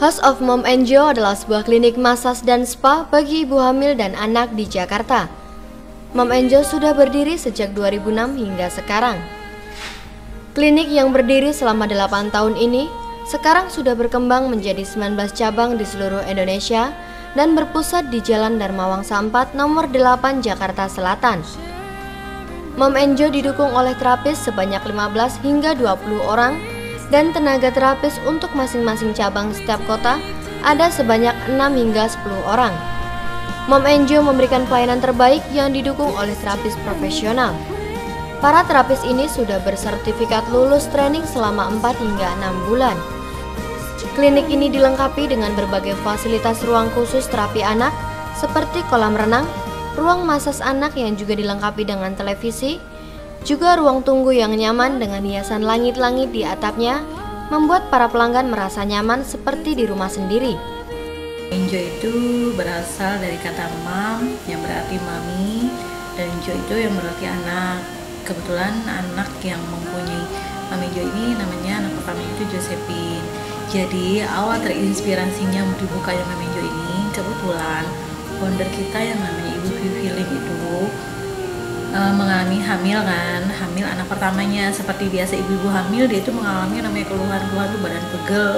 House of Mom and Joe adalah sebuah klinik masas dan spa bagi ibu hamil dan anak di Jakarta. Mom and Joe sudah berdiri sejak 2006 hingga sekarang. Klinik yang berdiri selama 8 tahun ini sekarang sudah berkembang menjadi 19 cabang di seluruh Indonesia dan berpusat di Jalan Darmawang Sampat nomor 8 Jakarta Selatan. Mom and Joe didukung oleh terapis sebanyak 15 hingga 20 orang dan tenaga terapis untuk masing-masing cabang setiap kota ada sebanyak 6 hingga 10 orang. Mom Enjo memberikan pelayanan terbaik yang didukung oleh terapis profesional. Para terapis ini sudah bersertifikat lulus training selama 4 hingga 6 bulan. Klinik ini dilengkapi dengan berbagai fasilitas ruang khusus terapi anak seperti kolam renang, ruang masas anak yang juga dilengkapi dengan televisi, juga ruang tunggu yang nyaman dengan hiasan langit-langit di atapnya membuat para pelanggan merasa nyaman seperti di rumah sendiri. Enjoy itu berasal dari kata mam yang berarti mami dan enjoy itu yang berarti anak. Kebetulan anak yang mempunyai mami enjoy ini namanya anak pertama itu Josephine. Jadi awal terinspirasinya untuk dibukanya mami enjoy ini kebetulan founder kita yang namanya Ibu Vivi uh, mengalami hamil kan. Hamil anak pertamanya. Seperti biasa ibu-ibu hamil dia itu mengalami namanya keluhan-keluhan tuh badan pegel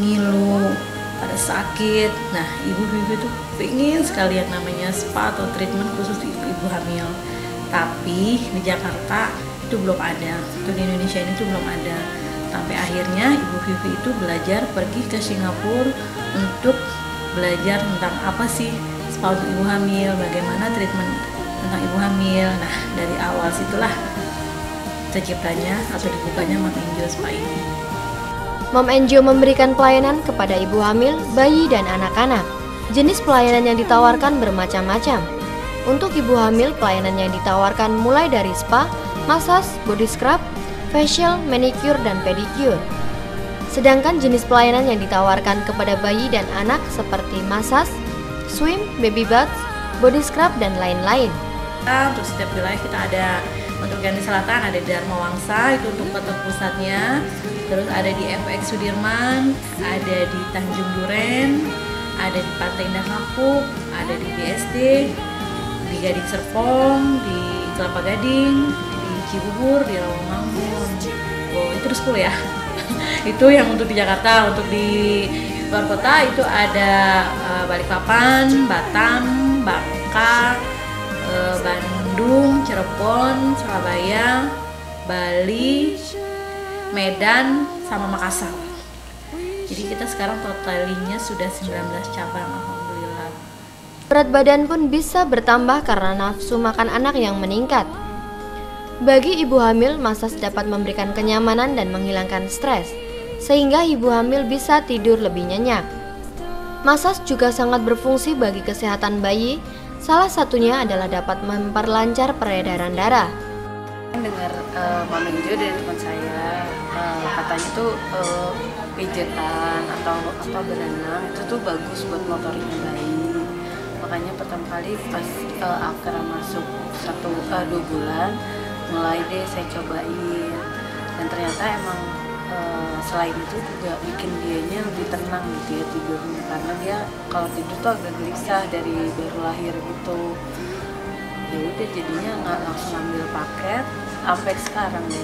ngilu pada sakit. Nah ibu-ibu itu pengen sekali yang namanya spa atau treatment khusus ibu-ibu hamil. Tapi di Jakarta itu belum ada. Atau di Indonesia ini tuh belum ada. Sampai akhirnya ibu Vivi itu belajar pergi ke Singapura untuk belajar tentang apa sih spa untuk ibu hamil bagaimana treatment tentang ibu hamil. Nah, dari awal situlah terciptanya atau dibukanya Mom Enjo Spa ini. Mom Enjo memberikan pelayanan kepada ibu hamil, bayi, dan anak-anak. Jenis pelayanan yang ditawarkan bermacam-macam. Untuk ibu hamil, pelayanan yang ditawarkan mulai dari spa, massage, body scrub, facial, manicure, dan pedicure. Sedangkan jenis pelayanan yang ditawarkan kepada bayi dan anak seperti massage, swim, baby bath, body scrub, dan lain-lain untuk setiap wilayah kita ada untuk yang di selatan ada Dharma Wangsa itu untuk kota pusatnya. Terus ada di FX Sudirman ada di Tanjung Duren ada di Pantai Indah Kapuk ada di BSD di Gading Serpong di Kelapa Gading di Cibubur di Rawamangun oh itu terus 10 ya? Itu yang untuk di Jakarta untuk di luar kota itu ada uh, Balikpapan, Batam, Bangka, Eh, Bandung, Cirebon, Surabaya, Bali, Medan, sama Makassar. Jadi kita sekarang totalinya sudah 19 cabang, alhamdulillah. Berat badan pun bisa bertambah karena nafsu makan anak yang meningkat. Bagi ibu hamil, masas dapat memberikan kenyamanan dan menghilangkan stres, sehingga ibu hamil bisa tidur lebih nyenyak. Masas juga sangat berfungsi bagi kesehatan bayi Salah satunya adalah dapat memperlancar peredaran darah. Dengar uh, Mama Injo dari teman saya, uh, katanya tuh uh, pijetan atau apa berenang itu tuh bagus buat motoriknya bayi. Makanya pertama kali pas uh, Akra masuk satu uh, dua bulan, mulai deh saya cobain dan ternyata emang uh, selain itu juga bikin dianya lebih tenang gitu ya tidurnya. Karena dia kalau tidur tuh agak gelisah dari baru lahir gitu. Ya udah jadinya nggak langsung ambil paket sampai sekarang dia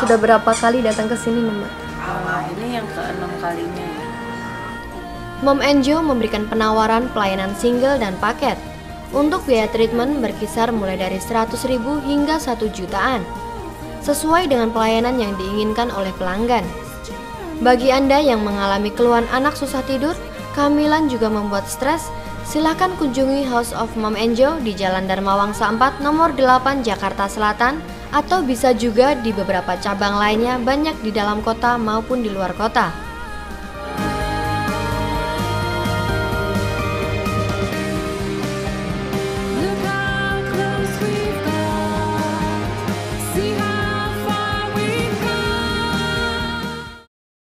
sudah berapa kali datang ke sini nih mbak? Uh, ini yang keenam kalinya. Ya Mom Angel memberikan penawaran pelayanan single dan paket. Untuk biaya treatment berkisar mulai dari 100 ribu hingga 1 jutaan sesuai dengan pelayanan yang diinginkan oleh pelanggan. Bagi Anda yang mengalami keluhan anak susah tidur, kehamilan juga membuat stres, silakan kunjungi House of Mom Angel di Jalan Dharma Wangsa 4 nomor 8 Jakarta Selatan atau bisa juga di beberapa cabang lainnya banyak di dalam kota maupun di luar kota.